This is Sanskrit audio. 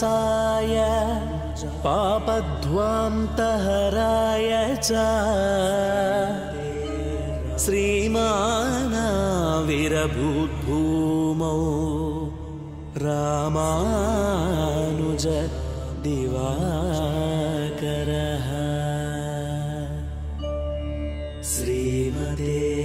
विनाशाय पापध्वान्तहराय च श्रीमानाविरभूद्भूमौ रामानुज दिवाकरः श्रीमदे